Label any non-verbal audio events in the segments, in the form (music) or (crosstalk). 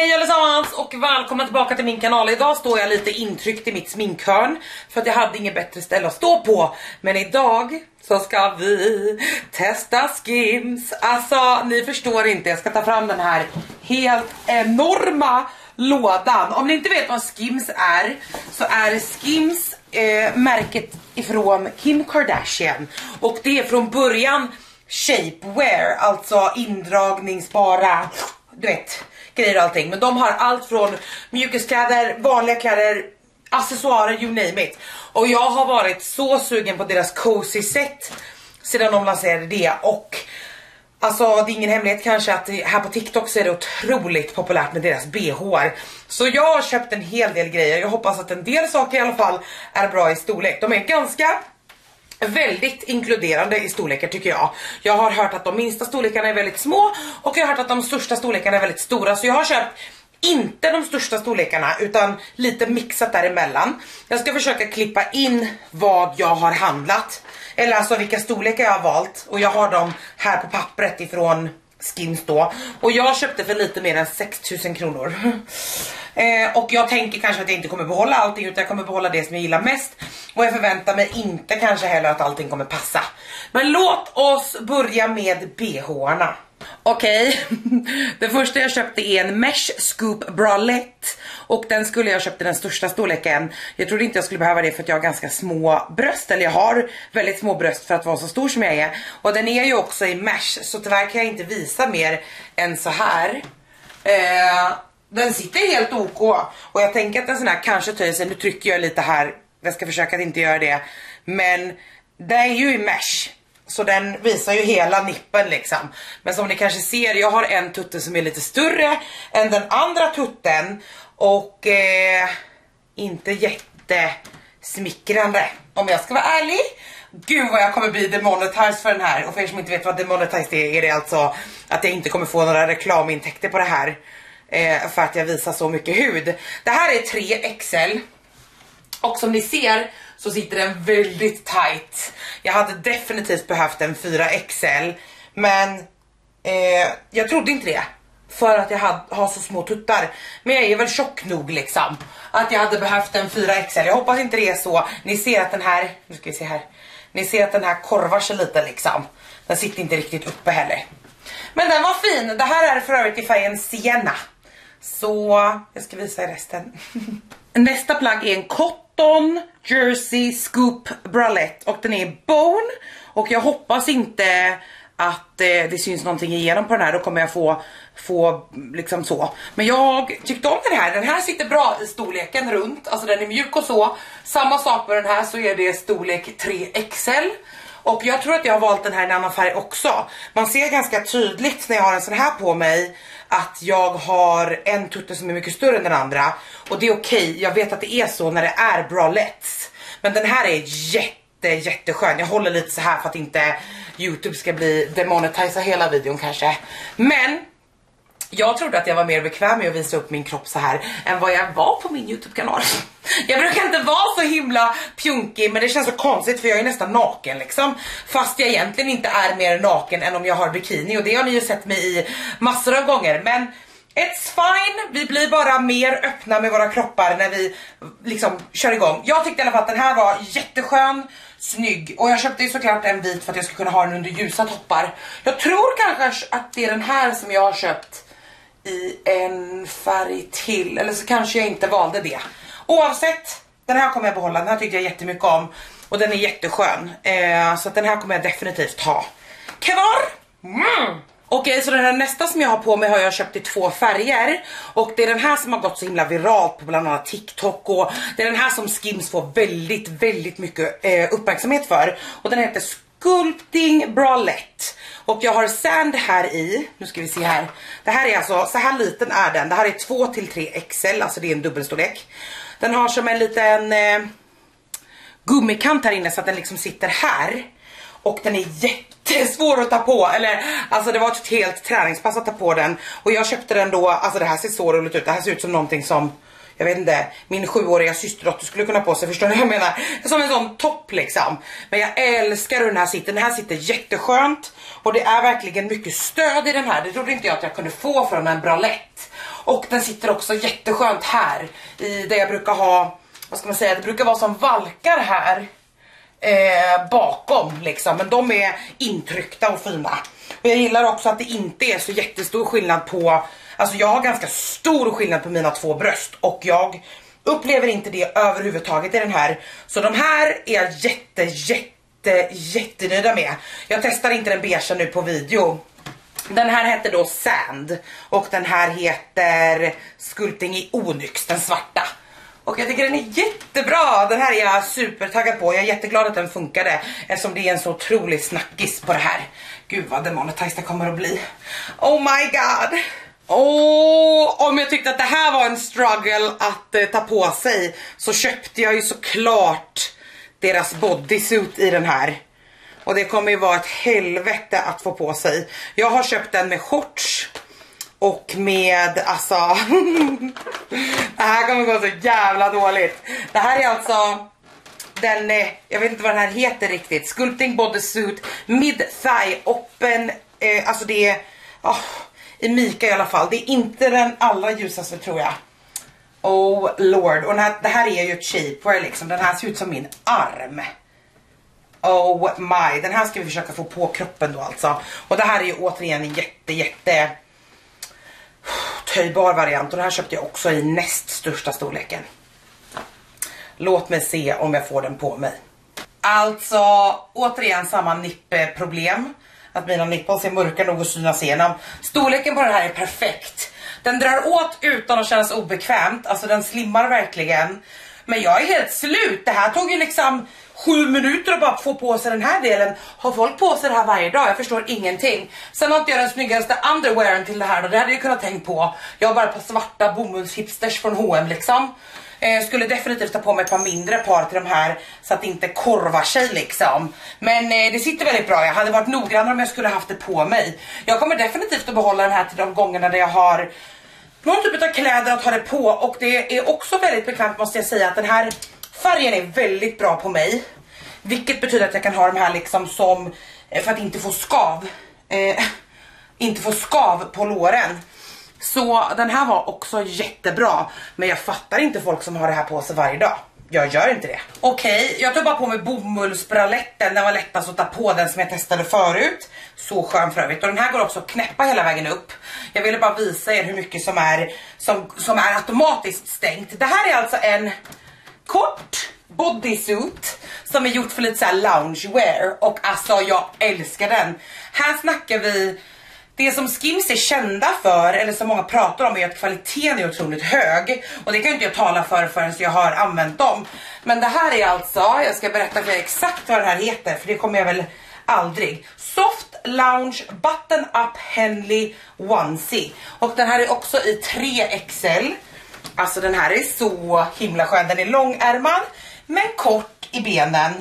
Hej allesammans och välkomna tillbaka till min kanal. Idag står jag lite intryckt i mitt sminkhörn för att jag hade inget bättre ställe att stå på. Men idag så ska vi testa Skims. Alltså ni förstår inte, jag ska ta fram den här helt enorma lådan. Om ni inte vet vad Skims är så är Skims eh, märket ifrån Kim Kardashian och det är från början shapewear, alltså indragningsbara, du vet grejer och allting. Men de har allt från mjukiskläder, vanliga kläder, accessoarer, you name it. Och jag har varit så sugen på deras cozy set sedan de lanserade det och Alltså det är ingen hemlighet kanske att här på TikTok så är det otroligt populärt med deras BHR. Så jag har köpt en hel del grejer, jag hoppas att en del saker i alla fall är bra i storlek. De är ganska väldigt inkluderande i storlekar tycker jag. Jag har hört att de minsta storlekarna är väldigt små och jag har hört att de största storlekarna är väldigt stora så jag har köpt inte de största storlekarna utan lite mixat däremellan. Jag ska försöka klippa in vad jag har handlat. Eller alltså vilka storlekar jag har valt. Och jag har dem här på pappret ifrån skins då. Och jag köpte för lite mer än 6000 kronor. (laughs) eh, och jag tänker kanske att jag inte kommer behålla allting utan jag kommer behålla det som jag gillar mest. Och jag förväntar mig inte kanske heller att allting kommer passa. Men låt oss börja med bharna. Okej, okay. (laughs) det första jag köpte är en Mesh Scoop Bralette och den skulle jag köpt i den största storleken. Jag trodde inte jag skulle behöva det för att jag har ganska små bröst, eller jag har väldigt små bröst för att vara så stor som jag är. Och den är ju också i mesh så tyvärr kan jag inte visa mer än så här. Eh, den sitter helt OK och jag tänker att en sån här kanske töjer sig, nu trycker jag lite här, jag ska försöka att inte göra det. Men den är ju i mesh så den visar ju hela nippen liksom. Men som ni kanske ser, jag har en tutte som är lite större än den andra tutten. Och eh, inte jättesmickrande om jag ska vara ärlig. Gud vad jag kommer bli demonetized för den här. Och för er som inte vet vad demonetized är, är det alltså att jag inte kommer få några reklamintäkter på det här. Eh, för att jag visar så mycket hud. Det här är 3XL. Och som ni ser så sitter den väldigt tight. Jag hade definitivt behövt en 4XL men eh, jag trodde inte det. För att jag had, har så små tuttar. Men jag är väl tjock nog liksom. Att jag hade behövt en 4XL. Jag hoppas inte det är så. Ni ser att den här, nu ska vi se här. Ni ser att den här korvar sig lite liksom. Den sitter inte riktigt uppe heller. Men den var fin. Det här är för övrigt i färgen Sienna. Så jag ska visa resten. (laughs) Nästa plagg är en cotton jersey scoop bralette och den är bone och jag hoppas inte att eh, det syns någonting igenom på den här, då kommer jag få, få liksom så. Men jag tyckte om den här, den här sitter bra i storleken runt, alltså den är mjuk och så. Samma sak med den här så är det storlek 3XL. Och jag tror att jag har valt den här i en annan färg också. Man ser ganska tydligt när jag har en sån här på mig att jag har en tutte som är mycket större än den andra. Och det är okej, okay. jag vet att det är så när det är bralettes. Men den här är jätte jätteskön. Jag håller lite så här för att inte Youtube ska bli demonetisa hela videon kanske. Men jag trodde att jag var mer bekväm med att visa upp min kropp så här än vad jag var på min Youtube-kanal. (laughs) Jag brukar inte vara så himla pjunkig men det känns så konstigt för jag är nästan naken liksom. Fast jag egentligen inte är mer naken än om jag har bikini och det har ni ju sett mig i massor av gånger. Men It's fine, vi blir bara mer öppna med våra kroppar när vi liksom kör igång. Jag tyckte i alla fall att den här var jätteskön, snygg och jag köpte ju såklart en vit för att jag skulle kunna ha den under ljusa toppar. Jag tror kanske att det är den här som jag har köpt i en färg till eller så kanske jag inte valde det. Oavsett, den här kommer jag behålla, den här tyckte jag jättemycket om och den är jätteskön. Eh, så den här kommer jag definitivt ha. Kvar! Mm. Okej okay, så den här nästa som jag har på mig har jag köpt i två färger och det är den här som har gått så himla viralt på bland annat TikTok och det är den här som Skims får väldigt väldigt mycket eh, uppmärksamhet för och den heter Sculpting Bralette och jag har sand här i, nu ska vi se här. Det här är alltså, så här liten är den, det här är 2 till 3 XL, alltså det är en dubbelstorlek. Den har som en liten eh, gummikant här inne så att den liksom sitter här. Och den är jättesvår att ta på, eller alltså det var ett helt träningspass att ta på den. Och jag köpte den då, alltså det här ser så roligt ut, det här ser ut som någonting som jag vet inte, min sjuåriga systerdotter skulle kunna på sig, förstår ni vad jag menar? Som en sån topp liksom. Men jag älskar hur den här sitter, den här sitter jätteskönt och det är verkligen mycket stöd i den här, det trodde inte jag att jag kunde få från en bralett. Och den sitter också jätteskönt här i det jag brukar ha, vad ska man säga, det brukar vara som valkar här eh, bakom liksom, men de är intryckta och fina. Och jag gillar också att det inte är så jättestor skillnad på, alltså jag har ganska stor skillnad på mina två bröst och jag upplever inte det överhuvudtaget i den här. Så de här är jag jätte, jätte, jättenöjda med. Jag testar inte den beiga nu på video. Den här heter då Sand och den här heter Skulpting i Onyx, den svarta. Och jag tycker den är jättebra, den här är jag supertaggad på. Jag är jätteglad att den funkade eftersom det är en så otrolig snackis på det här. Gud vad demonetized det kommer att bli. Oh my god. Oh, om jag tyckte att det här var en struggle att eh, ta på sig så köpte jag ju såklart deras bodysuit i den här. Och det kommer ju vara ett helvete att få på sig. Jag har köpt den med shorts och med alltså (laughs) det här kommer gå så jävla dåligt. Det här är alltså den, eh, jag vet inte vad den här heter riktigt, Sculpting Bodysuit Mid Thigh Open, eh, alltså det är, oh, i Mika i alla fall, det är inte den allra ljusaste tror jag. Oh lord, och här, det här är ju ett shapewear liksom, den här ser ut som min arm. Oh my, den här ska vi försöka få på kroppen då alltså. Och det här är ju återigen jätte jätte upphöjbar variant och det här köpte jag också i näst största storleken. Låt mig se om jag får den på mig. Alltså återigen samma nippeproblem. Att mina nipples är mörka nog att synas igenom. Storleken på den här är perfekt. Den drar åt utan att kännas obekvämt. Alltså den slimmar verkligen. Men jag är helt slut. Det här tog ju liksom sju minuter att bara få på sig den här delen. Har folk på sig det här varje dag? Jag förstår ingenting. Sen har inte jag den snyggaste underwearen till det här då, det hade jag kunnat tänkt på. Jag har bara ett par svarta bomullshipsters från H&M liksom. Eh, skulle definitivt ta på mig ett par mindre par till de här så att det inte korvar sig liksom. Men eh, det sitter väldigt bra, jag hade varit noggrannare om jag skulle haft det på mig. Jag kommer definitivt att behålla den här till de gångerna där jag har någon typ av kläder att ha det på och det är också väldigt bekvämt måste jag säga att den här färgen är väldigt bra på mig. Vilket betyder att jag kan ha de här liksom som, eh, för att inte få skav, eh, (laughs) inte få skav på låren. Så den här var också jättebra, men jag fattar inte folk som har det här på sig varje dag. Jag gör inte det. Okej, okay, jag tog bara på mig bomullsbraletten, den var lättast att ta på den som jag testade förut. Så skön för övrigt. Och den här går också att knäppa hela vägen upp. Jag ville bara visa er hur mycket som är, som, som är automatiskt stängt. Det här är alltså en kort bodysuit som är gjort för lite såhär loungewear och alltså jag älskar den. Här snackar vi det som Skims är kända för, eller som många pratar om, är att kvaliteten är otroligt hög. Och det kan inte jag tala för förrän jag har använt dem. Men det här är alltså, jag ska berätta för er exakt vad det här heter, för det kommer jag väl aldrig. Soft Lounge Button Up Henley Onesie. Och den här är också i 3XL. Alltså den här är så himla skön, den är långärmad men kort i benen.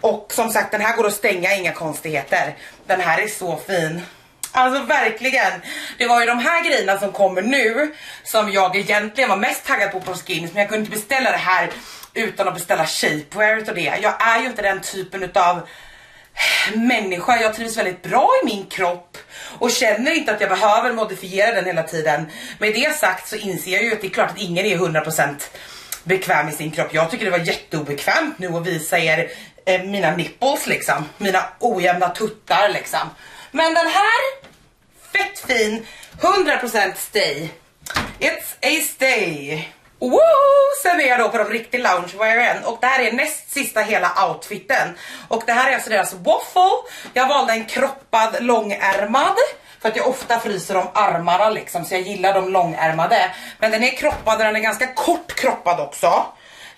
Och som sagt den här går att stänga, inga konstigheter. Den här är så fin. Alltså verkligen. Det var ju de här grejerna som kommer nu som jag egentligen var mest taggad på på Skins men jag kunde inte beställa det här utan att beställa shapewear och det. Jag är ju inte den typen utav människa. Jag trivs väldigt bra i min kropp och känner inte att jag behöver modifiera den hela tiden. Med det sagt så inser jag ju att det är klart att ingen är 100% bekväm i sin kropp. Jag tycker det var jätteobekvämt nu att visa er eh, mina nipples liksom. Mina ojämna tuttar liksom. Men den här, fett fin, 100% stay. It's a stay. Woo! Sen är jag då på de riktiga loungewearen och det här är näst sista hela outfiten. Och det här är alltså deras waffle. Jag valde en kroppad långärmad för att jag ofta fryser om armarna liksom så jag gillar de långärmade. Men den är kroppad och den är ganska kort kroppad också.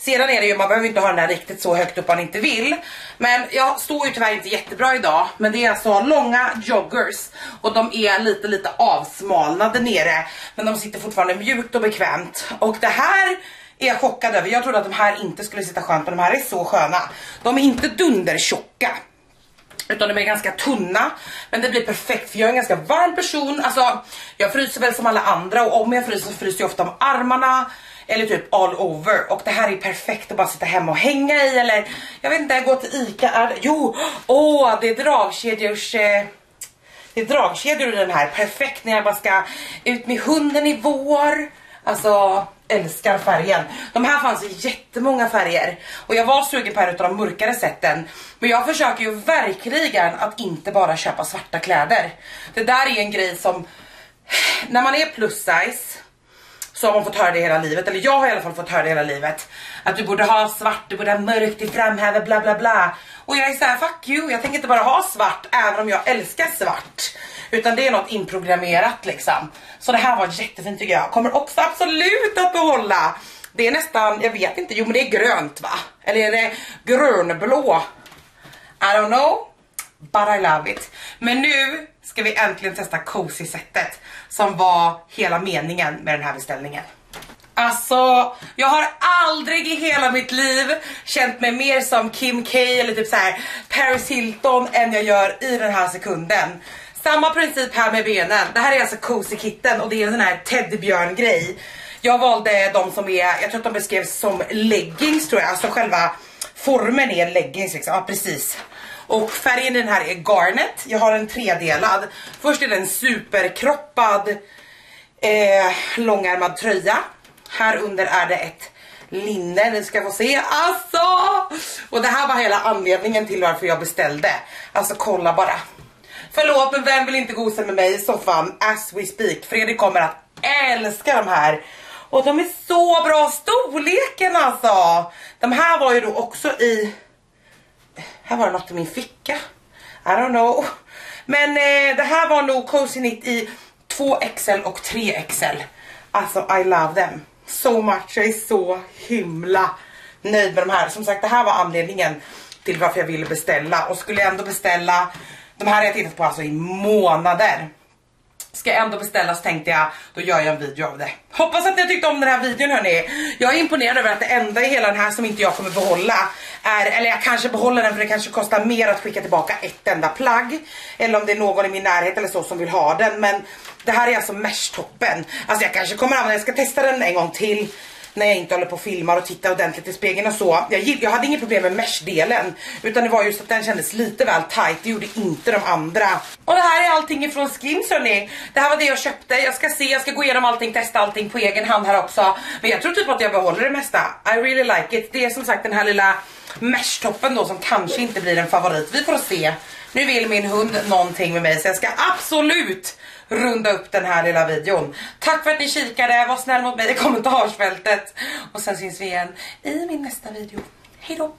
Sedan är det ju, man behöver inte ha den där riktigt så högt upp man inte vill. Men jag står ju tyvärr inte jättebra idag. Men det är alltså långa joggers. Och de är lite lite avsmalnade nere. Men de sitter fortfarande mjukt och bekvämt. Och det här är jag chockad över. Jag trodde att de här inte skulle sitta skönt men de här är så sköna. De är inte dundertjocka. Utan de är ganska tunna. Men det blir perfekt för jag är en ganska varm person. Alltså jag fryser väl som alla andra och om jag fryser så fryser jag ofta om armarna eller typ all over och det här är perfekt att bara sitta hemma och hänga i eller jag vet inte, gå till Ica, det, jo, åh det är dragkedjors, eh, Det är dragkedjor i den här, perfekt när jag bara ska ut med hunden i vår. Alltså älskar färgen. De här fanns i jättemånga färger och jag var sugen på en av de mörkare sätten. Men jag försöker ju verkligen att inte bara köpa svarta kläder. Det där är en grej som, när man är plus size så har man fått höra det hela livet, eller jag har i alla fall fått höra det hela livet. Att du borde ha svart, du borde ha mörkt i framhäve, bla bla bla. Och jag är såhär, fuck you, jag tänker inte bara ha svart även om jag älskar svart. Utan det är något inprogrammerat liksom. Så det här var jättefint tycker jag. Kommer också absolut att behålla. Det är nästan, jag vet inte, jo men det är grönt va? Eller är det grönblå? I don't know, but I love it. Men nu ska vi äntligen testa cozy sättet som var hela meningen med den här beställningen. Alltså, jag har aldrig i hela mitt liv känt mig mer som Kim K eller typ så här Paris Hilton än jag gör i den här sekunden. Samma princip här med benen. Det här är alltså cozy kitten och det är en sån här teddybjörn grej. Jag valde de som är, jag tror att de beskrevs som leggings tror jag, alltså själva formen är leggings liksom, ja precis. Och färgen i den här är garnet, jag har en tredelad. Först är den superkroppad eh, långärmad tröja. Här under är det ett linne, ni ska få se. Alltså! Och det här var hela anledningen till varför jag beställde. Alltså kolla bara. Förlåt men vem vill inte gosa med mig i soffan as we speak? Fredrik kommer att älska de här. Och de är så bra storleken alltså. De här var ju då också i... Här var det något i min ficka. I don't know. Men eh, det här var nog Cozy Knit i 2XL och 3XL. Alltså I love them so much. Jag är så himla nöjd med de här. Som sagt det här var anledningen till varför jag ville beställa. Och skulle jag ändå beställa de här har jag tittat på alltså i månader. Ska jag ändå beställa så tänkte jag, då gör jag en video av det. Hoppas att ni tyckte om den här videon hörni. Jag är imponerad över att det enda i hela den här som inte jag kommer behålla är, eller jag kanske behåller den för det kanske kostar mer att skicka tillbaka ett enda plagg. Eller om det är någon i min närhet eller så som vill ha den. Men det här är alltså mesh-toppen. Alltså jag kanske kommer använda, den, jag ska testa den en gång till när jag inte håller på och filmar och tittar ordentligt i spegeln och så. Jag, jag hade inget problem med mesh-delen utan det var just att den kändes lite väl tight. Det gjorde inte de andra. Och det här är allting ifrån Skims hörni. Det här var det jag köpte. Jag ska se, jag ska gå igenom allting, testa allting på egen hand här också. Men jag tror typ att jag behåller det mesta. I really like it. Det är som sagt den här lilla mesh-toppen då som kanske inte blir en favorit. Vi får se. Nu vill min hund någonting med mig så jag ska absolut runda upp den här lilla videon. Tack för att ni kikade, var snäll mot mig i kommentarsfältet. Och sen syns vi igen i min nästa video. Hejdå!